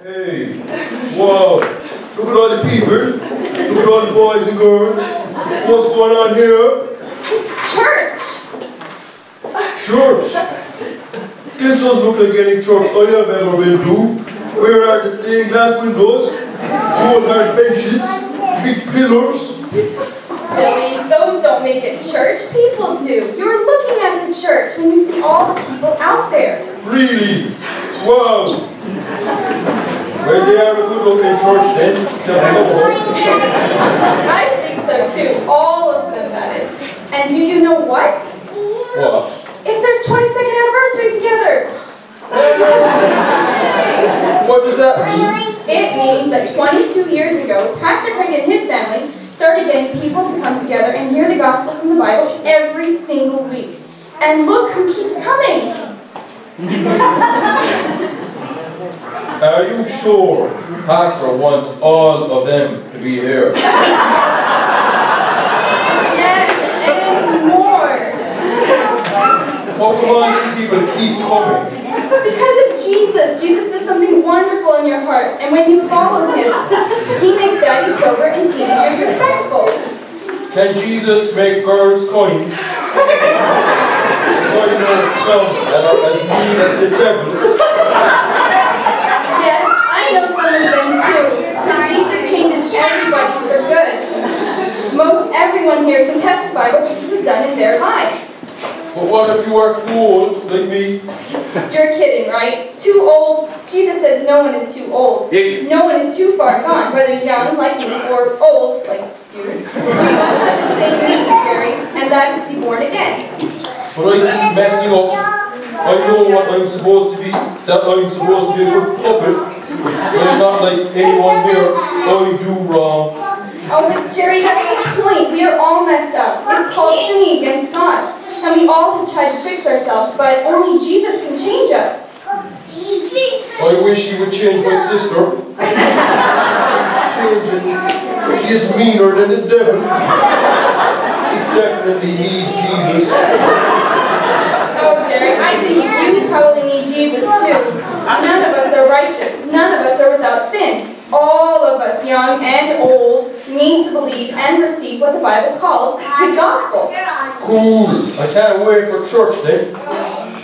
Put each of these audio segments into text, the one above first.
Hey, wow, look at all the people. Look at all the boys and girls. What's going on here? It's church. Church. This doesn't look like any church I have ever been to. Where are the stained glass windows? Gold hard benches? Big pillars? Silly, those don't make it church. People do. You're looking at the church when you see all the people out there. Really? Wow. Well, they are a good looking church then. I think so too. All of them, that is. And do you know what? What? It's their 22nd anniversary together. What does that mean? It means that 22 years ago, Pastor Craig and his family started getting people to come together and hear the gospel from the Bible every single week. And look who keeps coming. Are you sure Pastor wants all of them to be here? Yes, and more. How come these people keep coming? Because of Jesus. Jesus does something wonderful in your heart. And when you follow him, he makes daddy sober and teenagers respectful. Can Jesus make girls kind? So you know some that are as mean as the devil. Most everyone here can testify what Jesus has done in their lives. But what if you are too old, like me? You're kidding, right? Too old? Jesus says no one is too old. No one is too far gone, whether young like me or old like you. We all have the same need, Jerry, and that is to be born again. But I keep messing up. I know what I'm supposed to be, that I'm supposed to be a good puppet. But I'm not like anyone here. I do wrong. Oh, but Jerry, that's the point. We are all messed up. It's called sinning against God. And we all have tried to fix ourselves, but only Jesus can change us. I wish you would change my sister. Change it. She is meaner than the devil. She definitely needs Jesus. Oh, Jerry, I think you probably need Jesus too. None of us are righteous. None of us are without sin. All of us, young and old, need to believe and receive what the Bible calls the gospel. Cool. I can't wait for church then.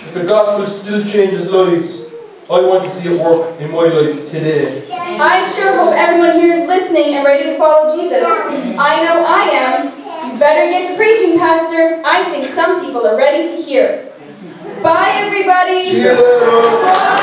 If the gospel still changes lives, I want to see it work in my life today. I sure hope everyone here is listening and ready to follow Jesus. I know I am. You better get to preaching, Pastor. I think some people are ready to hear. Bye, everybody. See you later.